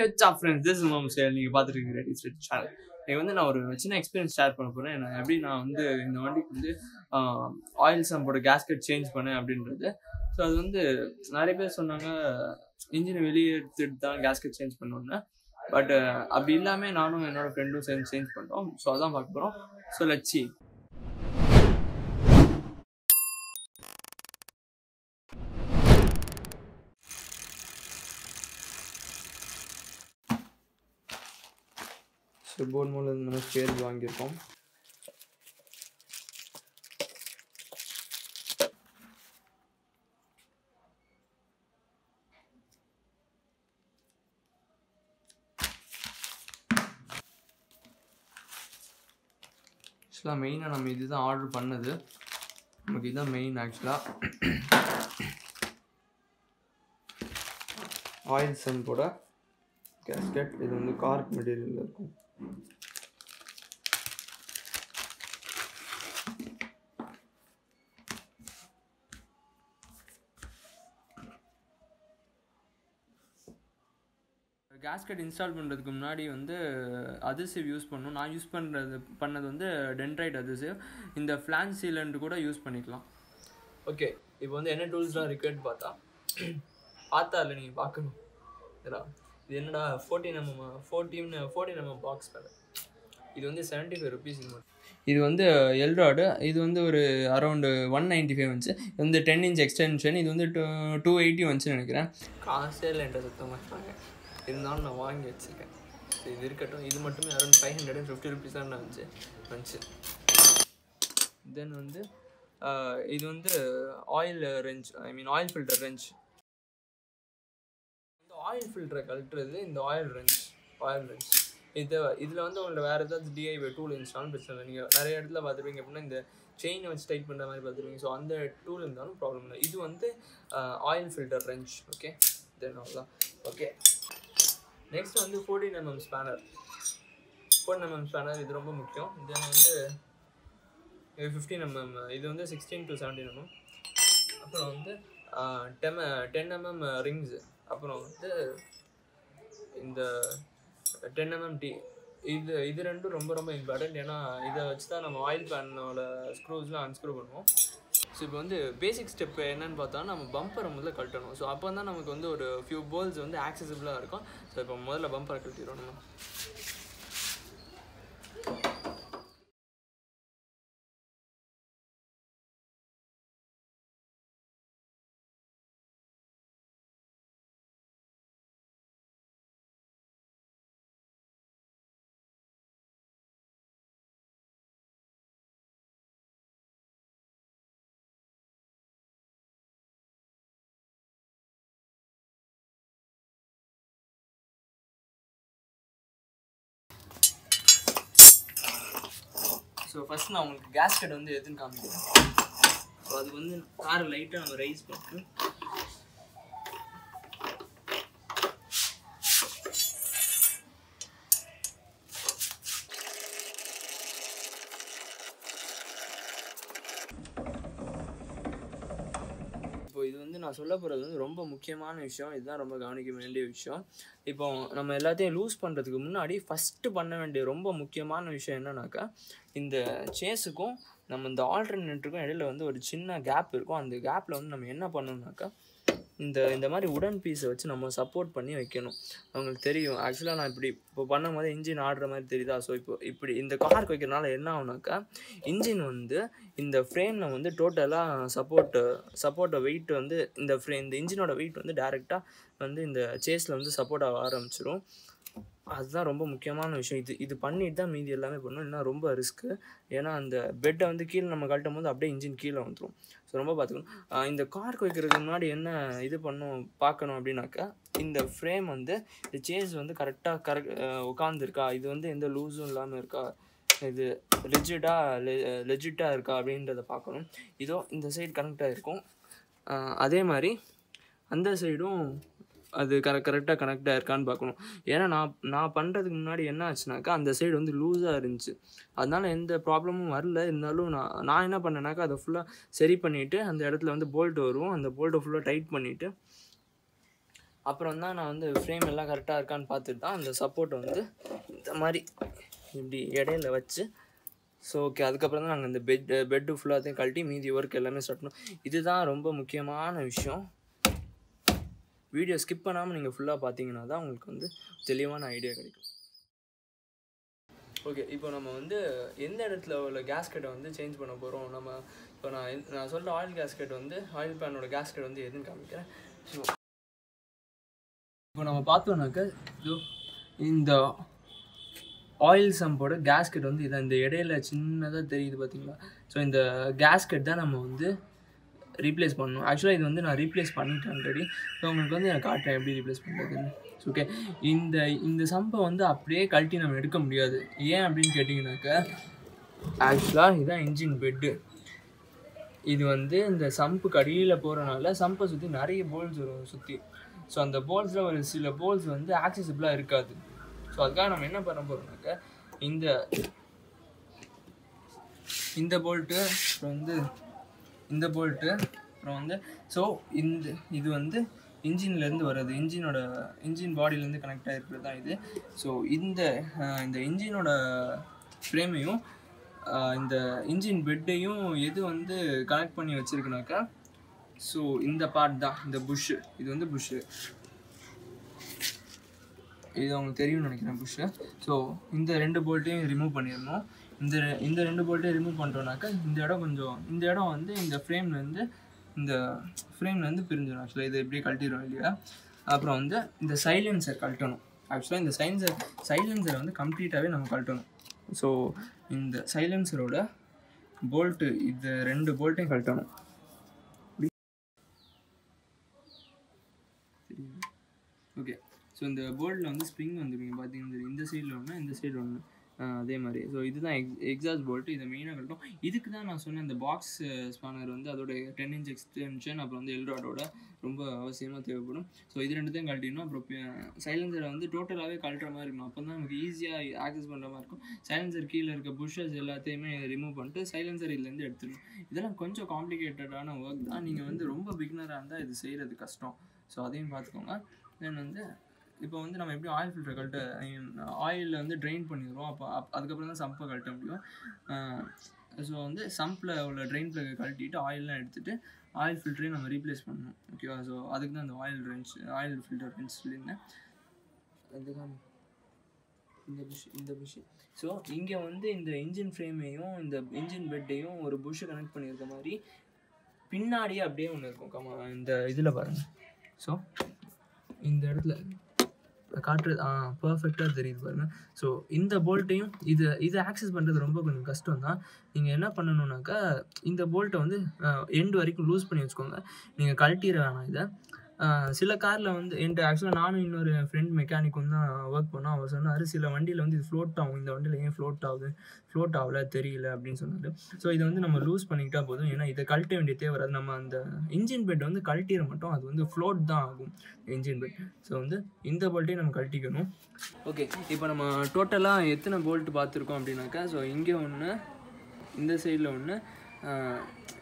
H ஆஃப் friends this மாம் sale நீங்கள் பார்த்துருக்கீங்க ரெடி சேனல் நீங்கள் வந்து நான் ஒரு சின்ன எக்ஸ்பீரியன்ஸ் ஷேர் பண்ண போகிறேன் நான் எப்படி நான் வந்து இந்த வண்டிக்கு வந்து ஆயில் சம்போட கேஸ்கெட் சேஞ்ச் பண்ணேன் அப்படின்றது. ஸோ அது வந்து நிறைய பேர் சொன்னாங்க இன்ஜினை வெளியே எடுத்துட்டு தான் கேஸ்கெட் சேஞ்ச் பண்ணோன்னே பட் அப்படி இல்லாமல் நானும் என்னோடய ஃப்ரெண்டும் சேர்ந்து சேஞ்ச் பண்ணோம் ஸோ அதான் பார்க்க போகிறோம் ஸோ லட்சி ஸோ போர்ட் மூலம் நம்ம ஸ்டேஜ் வாங்கியிருக்கோம். ஆக்சுவலாக மெயினாக நம்ம இதுதான் ஆர்டர் பண்ணது. நமக்கு இதுதான் மெயின் ஆக்சுவலாக ஆயில் சம்போட கேஸ்கெட் இது வந்து கார்க் மெட்டீரியலில் இருக்கும். கேஸ்கெட் இன்ஸ்டால் பண்ணுறதுக்கு முன்னாடி வந்து அதிசிவ் யூஸ் பண்ணணும். நான் யூஸ் பண்ணுறது பண்ணது வந்து டென்ட்ரைட் அதிசிவ் இந்த ஃப்ளான் சீலண்ட் கூட யூஸ் பண்ணிக்கலாம். ஓகே இப்போ வந்து என்ன டூல்ஸ்லாம் ரிக்வயர்ட் பார்த்தா பார்த்தா இல்லை நீங்கள் பார்க்கணும். இதா இது என்னடா fourteen MM fourteen fourteen MM box பேட் இது வந்து செவன்ட்டி ஃபைவ் ருபீஸ் இது இது வந்து எல்ராடு இது வந்து ஒரு அரௌண்டு ஒன் நைன்ட்டி ஃபைவ் வந்துச்சு. இது வந்து டென் இன்ச் எக்ஸ்டென்ஷன் இது வந்து டூ டூ எயிட்டி வந்துச்சுன்னு நினைக்கிறேன். காசே இல்லை என்கிட்ட சுத்தமாக இருப்பாங்க இருந்தாலும் நான் வாங்கி வச்சுருக்கேன். இது இருக்கட்டும் இது மட்டுமே around five hundred and fifty rupees தான் வந்துச்சு. வந்துச்சு. தென் வந்து இது வந்து oil wrench I mean oil filter wrench oil ஃபில்டரை கழட்டுறது இந்த ஆயில் ரெஞ்ச் ஆயில் ரெஞ்ச் இது இதில் வந்து உங்களோட வேறு ஏதாவது டிஐவை டூல் இருந்துச்சாலும் பிரச்சனை இல்லை நீங்கள் நிறைய இடத்துல பார்த்துருப்பீங்க அப்படின்னா இந்த செயினை வச்சு டைட் பண்ணுற மாதிரி பார்த்துருப்பீங்க. ஸோ அந்த டூல் இருந்தாலும் ப்ராப்ளம் இல்லை. இது வந்து oil filter wrench okay then அவ்வளோதான் ஓகே நெக்ஸ்ட் வந்து fourteen MM spanner fourteen MM spanner இது ரொம்ப முக்கியம். தென் வந்து ஃபிஃப்டீன் எம்எம் இது வந்து சிக்ஸ்டீன் டு செவன்டீன் எம்எம் அப்புறம் வந்து டெம் டென் எம்எம் ரிங்ஸு அப்புறம் வந்து இந்த டென் எம்எம்டி இது இது ரெண்டும் ரொம்ப ரொம்ப இம்பார்ட்டன்ட் ஏன்னா இதை வச்சு தான் நம்ம ஆயில் பேனோட ஸ்க்ரூஸ்லாம் அன்ஸ்க்ரூ பண்ணுவோம். ஸோ இப்போ வந்து பேசிக் ஸ்டெப் என்னன்னு பார்த்தா நம்ம பம்பரை முதல்ல கழட்டணும் ஸோ அப்போ தான் நமக்கு வந்து ஒரு ஃபியூ போல்ஸ் வந்து ஆக்சசிபிளாக இருக்கும். ஸோ இப்போ முதல்ல பம்பரை கட்டிடுவோம் நம்ம. ஸோ ஃபஸ்ட் நான் உங்களுக்கு கேஸ்கட் வந்து எதுன்னு காமிக்கிறேன். ஸோ அது வந்து காரை லைட்டாக நம்ம ரைஸ் பண்ணிட்டு. இப்போ இது வந்து நான் சொல்ல போகிறது வந்து ரொம்ப முக்கியமான விஷயம். இதுதான் ரொம்ப கவனிக்க வேண்டிய விஷயம். இப்போ நம்ம எல்லாத்தையும் லூஸ் பண்ணுறதுக்கு முன்னாடி ஃபஸ்ட்டு பண்ண வேண்டிய ரொம்ப முக்கியமான விஷயம் என்னன்னாக்கா இந்த சேஸுக்கும் நம்ம இந்த ஆல்டர்னேட்டருக்கும் இடையில வந்து ஒரு சின்ன கேப் இருக்கும். அந்த கேப்பில் வந்து நம்ம என்ன பண்ணணும்னாக்கா இந்த இந்த மாதிரி உடன் பீஸை வச்சு நம்ம சப்போர்ட் பண்ணி வைக்கணும். அவங்களுக்கு தெரியும். ஆக்சுவலாக நான் இப்படி இப்போ பண்ணும் போது இன்ஜின் ஆடுற மாதிரி தெரியுதா? ஸோ இப்போ இப்படி இந்த கார் வைக்கிறனால என்ன ஆகுனாக்கா இன்ஜின் வந்து இந்த ஃப்ரேமில் வந்து டோட்டலாக சப்போர்ட்டு சப்போர்ட்டை வெயிட் வந்து இந்த ஃப்ரே இந்த இன்ஜினோட வெயிட் வந்து டேரெக்டாக வந்து இந்த சேஸில் வந்து சப்போர்ட் ஆக ஆரம்பிச்சிடும் அதுதான் ரொம்ப முக்கியமான விஷயம். இது இது பண்ணிட்டு தான் மீதி எல்லாமே பண்ணணும் இல்லைன்னா ரொம்ப ரிஸ்க்கு ஏன்னா அந்த பெட்டை வந்து கீழே நம்ம கழட்டும் போது அப்படியே இன்ஜின் கீழே வந்துடும் ஸோ ரொம்ப பார்த்துக்கணும் இந்த கார்க்கு வைக்கிறதுக்கு முன்னாடி என்ன இது பண்ணும் பார்க்கணும் அப்படின்னாக்கா இந்த ஃப்ரேம் வந்து இந்த சேஸ் வந்து கரெக்டாக கரெக்ட் உட்காந்துருக்கா இது வந்து எந்த லூஸும் இல்லாமல் இருக்கா? இது லெஜிட்டாக லெஜிட்டாக இருக்கா அப்படின்றத பார்க்கணும் இதோ இந்த சைடு கனெக்டாக இருக்கும் அதே மாதிரி அந்த சைடும் அது கரெக்ட் கரெக்டாக கனெக்டாக இருக்கான்னு பார்க்கணும். ஏன்னா நான் நான் பண்ணுறதுக்கு முன்னாடி என்ன ஆச்சுனாக்கா அந்த சைடு வந்து லூஸாக இருந்துச்சு. அதனால எந்த ப்ராப்ளமும் வரல. இருந்தாலும் நான் நான் என்ன பண்ணேனாக்கா அதை ஃபுல்லாக சரி பண்ணிவிட்டு அந்த இடத்துல வந்து போல்ட் வரும். அந்த போல்ட்டை ஃபுல்லாக டைட் பண்ணிவிட்டு அப்புறம் தான் நான் வந்து ஃப்ரேம் எல்லாம் கரெக்டாக இருக்கான்னு பார்த்துட்டு தான் அந்த சப்போர்ட்டை வந்து இந்த மாதிரி இப்படி இடையில வச்சு ஸோ ஓகே அதுக்கப்புறம் தான் நாங்கள் இந்த பெட் பெட்டு ஃபுல்லாத்தையும் கழட்டி மீதி ஒர்க் எல்லாமே சட்டணும் இதுதான் ரொம்ப முக்கியமான விஷயம். வீடியோ ஸ்கிப் பண்ணாமல் நீங்கள் ஃபுல்லாக பார்த்தீங்கன்னா தான் உங்களுக்கு வந்து தெளிவான ஐடியா கிடைக்கும். ஓகே இப்போ நம்ம வந்து எந்த இடத்துல உள்ள கேஸ்கெட்டை வந்து சேஞ்ச் பண்ண போகிறோம் நம்ம இப்போ நான் நான் சொல்கிற ஆயில் கேஸ்கெட் வந்து ஆயில் பேனோட கேஸ்கெட் வந்து எதுன்னு காமிக்கிறேன். ஸோ இப்போ நம்ம பார்த்தோம்னாக்க இந்த ஆயில் சம்போட கேஸ்கெட் வந்து இதான் இந்த இடையில சின்னதாக தெரியுது பார்த்தீங்களா ஸோ இந்த கேஸ்கெட் தான் நம்ம வந்து ரீப்ளேஸ் பண்ணணும். ஆக்சுவலாக இது வந்து நான் ரீப்ளேஸ் பண்ணிட்டேன் ஆல்ரெடி ஸோ உங்களுக்கு வந்து நான் காட்டுறேன் எப்படி ரீப்ளேஸ் பண்ணுறதுன்னு ஓகே இந்த இந்த சம்பை வந்து அப்படியே கழட்டி நம்ம எடுக்க முடியாது. ஏன் அப்படின்னு கேட்டிங்கனாக்க ஆக்சுவலாக இதுதான் இன்ஜின் பெட்டு இது வந்து இந்த சம்புக்கு அடியில் போகிறனால சம்பை சுற்றி நிறைய போல்ஸ் வரும் சுற்றி ஸோ அந்த போல்ஸில் ஒரு சில போல்ஸ் வந்து ஆக்சசிபிளாக இருக்காது. ஸோ அதுக்காக நம்ம என்ன பண்ண போகிறோம்னாக்க இந்த இந்த போல்ட்டு அப்புறம் வந்து இந்த போல்ட்டு அப்புறம் வந்து ஸோ இந்த இது வந்து இன்ஜின்லேருந்து வர்றது இன்ஜினோட இன்ஜின் பாடியிலேருந்து கனெக்ட் ஆகிருக்கிறது தான் இது. ஸோ இந்த இந்த இன்ஜினோட ஃப்ரேமையும் இந்த இன்ஜின் பெட்டையும் எது வந்து கனெக்ட் பண்ணி வச்சுருக்குனாக்கா ஸோ இந்த பார்ட் தான் இந்த புஷ்ஷு இது வந்து புஷ்ஷு இது உங்களுக்கு தெரியும்னு நினைக்கிறேன் புஷ்ஷு ஸோ இந்த ரெண்டு போல்ட்டையும் ரிமூவ் பண்ணிடணும். இந்த ரெ- இந்த ரெண்டு போல்ட்டையும் ரிமூவ் பண்ணிட்டோம்னாக்கா இந்த இடம் கொஞ்சம் இந்த இடம் வந்து இந்த ஃப்ரேம்லேருந்து இந்த ஃப்ரேம்லேருந்து பிரிஞ்சிடும். ஆக்சுவலாக இது எப்படியே கழட்டிடும் இல்லையா? அப்புறம் வந்து இந்த சைலன்சர் கழட்டணும். ஆக்சுவலாக இந்த சைலன்சர் சைலன்சரை வந்து கம்ப்ளீட்டாகவே நம்ம கழட்டணும். ஸோ இந்த சைலன்சரோட போல்ட்டு இது ரெண்டு போல்ட்டையும் கழட்டணும். ஓகே ஸோ இந்த போல்டில் வந்து ஸ்ப்ரிங் வந்துருங்க. பார்த்தீங்கன்னா இந்த சைடில் ஒன்று இந்த சைடு ஒன்று அதே மாதிரி. ஸோ இதுதான் எக்ஸ் எக்ஸாஸ்ட் போல்ட்டு இதை மெயினாக கட்டும் இதுக்கு தான் நான் சொன்னேன் இந்த பாக்ஸ் ஸ்பானர் வந்து அதோட டென் இன்ச் எக்ஸ்டென்ஷன் அப்புறம் வந்து எல்ராடோட ரொம்ப அவசியமாக தேவைப்படும். ஸோ இது ரெண்டுத்தையும் கழட்டிடணும். அப்புறம் சைலன்சரை வந்து டோட்டலாகவே கழட்டுற மாதிரி இருக்கணும். அப்போ தான் நமக்கு ஈஸியாக ஆக்சஸ் பண்ணுற மாதிரி இருக்கும். சைலன்சர் கீழே இருக்க புஷஸ் எல்லாத்தையுமே ரிமூவ் பண்ணிட்டு சைலன்சர் இதுலேருந்து எடுத்துடணும். இதெல்லாம் கொஞ்சம் காம்ப்ளிகேட்டடான ஒர்க் தான். நீங்கள் வந்து ரொம்ப பிகினராக இருந்தால் இது செய்கிறது கஷ்டம். ஸோ அதையும் பார்த்துக்கோங்க. தென் வந்து இப்போ வந்து நம்ம எப்படி ஆயில் ஃபில்டர் கழட்ட ஆயிலில் வந்து ட்ரெயின் பண்ணிடுறோம் அப்போ அப் அதுக்கப்புறம் தான் சம்பை கழட்ட முடியும். ஸோ வந்து சம்பில் உள்ள ட்ரெயின் ப்ளக்கை கழட்டிட்டு ஆயிலெலாம் எடுத்துகிட்டு ஆயில் ஃபில்டரையும் நம்ம ரீப்ளேஸ் பண்ணணும். ஓகேவா ஸோ அதுக்கு தான் அந்த oil wrench oil filter wrench சொல்லியிருந்தேன். அதுதான் இந்த புஷ் இந்த புஷ் ஸோ இங்கே வந்து இந்த இன்ஜின் ஃப்ரேமையும் இந்த இன்ஜின் பெட்டையும் ஒரு புஷ்ஷை கனெக்ட் பண்ணியிருக்க மாதிரி பின்னாடியே அப்படியே ஒன்று இருக்கும். கமா இந்த இதில் பாருங்கள் ஸோ இந்த இடத்துல காற்று காட்டுறது ஆ பர்ஃபெக்டாக தெரியுது பாருங்கள் ஸோ இந்த போல்ட்டையும் இது இதை ஆக்சஸ் பண்ணுறது ரொம்ப கொஞ்சம் கஷ்டம் தான் நீங்கள் என்ன பண்ணணுன்னாக்கா இந்த போல்ட்டை வந்து எண்டு வரைக்கும் லூஸ் பண்ணி வச்சுக்கோங்க. நீங்கள் கழட்டிட வேணாம் இதை. சில காரில் வந்து என்கிட்ட ஆக்சுவலாக நானும் இன்னொரு ஃப்ரெண்ட் மெக்கானிக்கும் தான் ஒர்க் பண்ணோம். அவர் சொன்னார் சில வண்டியில் வந்து இது ஃப்ளோட் ஆகும். இந்த வண்டியில் ஏன் ஃப்ளோட் ஆகுது? ஃப்ளோட் ஆகல தெரியல அப்படின்னு சொன்னார். ஸோ இதை வந்து நம்ம லூஸ் பண்ணிக்கிட்டா போதும். ஏன்னா இதை கழட்ட வேண்டிய தேவை வராது. நம்ம அந்த இன்ஜின் பெட் வந்து கழட்டிட மட்டும். அது வந்து ஃப்ளோட் தான் ஆகும் இன்ஜின் பெட் ஸோ வந்து இந்த போல்ட்டையும் நம்ம கழட்டிக்கணும். ஓகே இப்போ நம்ம டோட்டலாக எத்தனை போல்ட் பார்த்துருக்கோம் அப்படின்னாக்கா ஸோ இங்கே ஒன்று இந்த சைடில் ஒன்று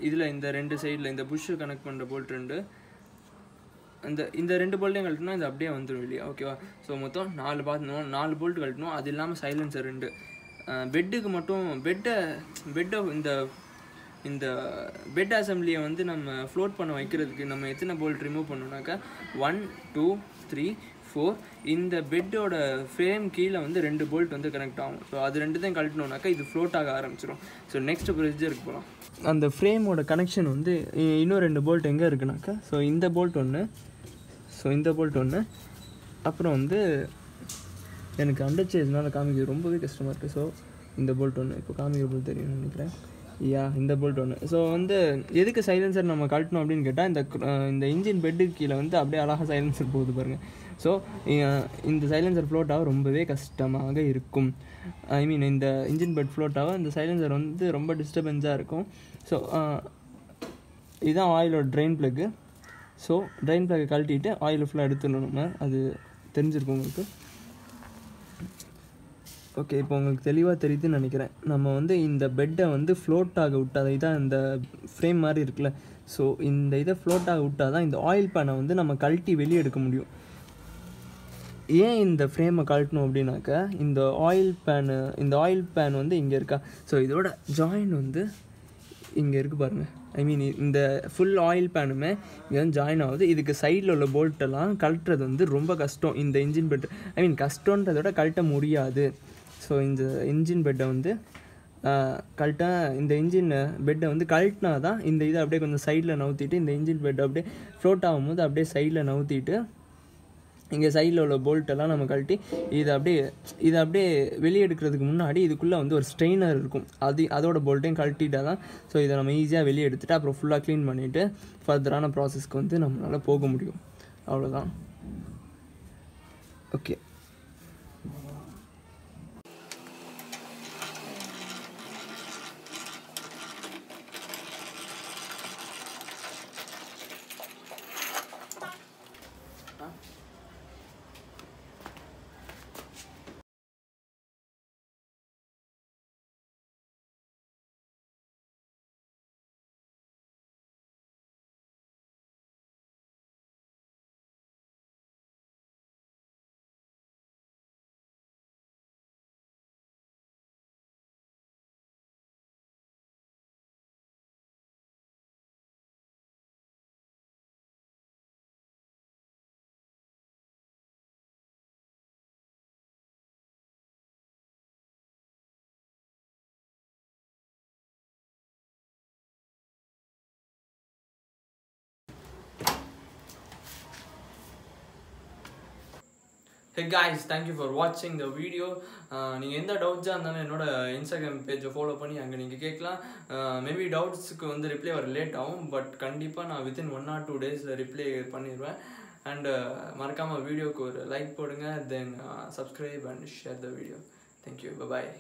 இதில் இந்த ரெண்டு சைடில் இந்த புஷ்ஷு கனெக்ட் பண்ணுற போல்ட் ரெண்டு இந்த இந்த ரெண்டு போல்ட்டையும் கழட்டினா இது அப்படியே வந்துடும் இல்லையா? ஓகேவா ஸோ மொத்தம் நாலு பார்த்துனோம் நாலு போல்ட் கழட்டணும். அது இல்லாமல் சைலன்சர் ரெண்டு. பெட்டுக்கு மட்டும் பெட்டை பெட்டை இந்த இந்த பெட் அசம்பிளியை வந்து நம்ம ஃப்ளோட் பண்ண வைக்கிறதுக்கு நம்ம எத்தனை போல்ட் ரிமூவ் பண்ணோம்னாக்கா ஒன் டூ த்ரீ ஃபோர் இந்த பெட்டோட ஃப்ரேம் கீழே வந்து ரெண்டு போல்ட் வந்து கனெக்ட் ஆகும். ஸோ அது ரெண்டுத்தையும் கழட்டினோம்னாக்கா இது ஃப்ளோட் ஆக ஆரம்பிச்சிடும் ஸோ நெக்ஸ்ட் ப்ரொசீஜருக்கு போகலாம் அந்த ஃப்ரேமோட கனெக்ஷன் வந்து இன்னும் ரெண்டு போல்ட் எங்கே இருக்குனாக்கா ஸோ இந்த போல்ட் ஒன்று ஸோ இந்த போல்ட் ஒன்று அப்புறம் வந்து எனக்கு அண்டர்ச்சேஸ்னால காமிக்க ரொம்பவே கஷ்டமாக இருக்குது ஸோ இந்த போல்ட் ஒன்று இப்போ காமிக்க தெரியும்னு நினைக்கிறேன். யா இந்த போல்ட் ஒன்று ஸோ வந்து எதுக்கு சைலன்சர் நம்ம கழட்டணும் அப்படின்னு கேட்டால் இந்த இந்த இன்ஜின் பெட்டுக்கு கீழே வந்து அப்படியே அழகாக சைலன்சர் போகுது பாருங்கள் ஸோ இந்த சைலன்சர் ஃப்ளோட்டாக ரொம்பவே கஷ்டமாக இருக்கும். ஐ மீன் இந்த இன்ஜின் பெட் ஃப்ளோட்டாக இந்த சைலன்சர் வந்து ரொம்ப டிஸ்டர்பன்ஸாக இருக்கும். ஸோ இதுதான் ஆயிலோட ட்ரெயின் ப்ளக்கு ஸோ ட்ரெயின் ப்ளக்கை கழட்டிட்டு ஆயில் ஃபுல்லாக எடுத்துடணும் நம்ம. அது தெரிஞ்சிருக்கும் உங்களுக்கு? ஓகே இப்போ உங்களுக்கு தெளிவாக தெரியுதுன்னு நினைக்கிறேன். நம்ம வந்து இந்த பெட்டை வந்து ஃப்ளோட் ஆக விட்டால் இதான் இந்த ஃப்ரேம் மாதிரி இருக்குல்ல. ஸோ இந்த இதை ஃப்ளோட் ஆக விட்டால் தான் இந்த ஆயில் பேனை வந்து நம்ம கழட்டி வெளியே எடுக்க முடியும். ஏன் இந்த ஃப்ரேமை கழட்டணும் அப்படின்னாக்கா இந்த ஆயில் பேனு இந்த ஆயில் பேன் வந்து இங்கே இருக்கா? ஸோ இதோட ஜாயின் வந்து இங்கே இருக்குது பாருங்கள் ஐ மீன் இந்த ஃபுல் ஆயில் பேனுமே இங்கே வந்து ஜாயின் ஆகுது. இதுக்கு சைடில் உள்ள போல்ட்டெல்லாம் கழட்டுறது வந்து ரொம்ப கஷ்டம். இந்த இன்ஜின் பெட்ரு ஐ மீன் கஷ்டன்றதோட கழட்ட முடியாது. ஸோ இந்த இன்ஜின் பெட்டை வந்து கழட்ட இந்த இன்ஜின் பெட்டை வந்து கழட்டினா தான் இந்த இதை அப்படியே கொஞ்சம் சைடில் நவுத்திட்டு இந்த இன்ஜின் பெட்டை அப்படியே ஃப்ளோட் ஆகும்போது அப்படியே சைடில் நவுத்திட்டு இங்கே சைடில் உள்ள போல்ட்டெல்லாம் நம்ம கழட்டி இதை அப்படியே இதை அப்படியே வெளியே எடுக்கிறதுக்கு முன்னாடி இதுக்குள்ளே வந்து ஒரு ஸ்ட்ரெயினர் இருக்கும். அது அதோட போல்ட்டையும் கழட்டிட்டா தான் ஸோ இதை நம்ம ஈஸியாக வெளியே எடுத்துகிட்டு அப்புறம் ஃபுல்லாக க்ளீன் பண்ணிவிட்டு ஃபர்தரான ப்ராசஸ்க்கு வந்து நம்மளால் போக முடியும். அவ்வளோதான் okay Uh. Hey guys thank you for வாட்சிங் த வீடியோ நீங்கள் எந்த டவுட்ஸாக இருந்தாலும் என்னோட இன்ஸ்டாகிராம் பேஜை ஃபாலோ பண்ணி அங்கே நீங்கள் கேட்கலாம். Uh, மேபி டவுட்ஸுக்கு வந்து ரிப்ளை வர லேட் ஆகும் பட் கண்டிப்பாக நான் வித்தின் ஒன் ஆர் டூ டேஸில் ரிப்ளை பண்ணிடுவேன் அண்டு மறக்காமல் வீடியோக்கு ஒரு லைக் போடுங்க then subscribe and share the video thank you bye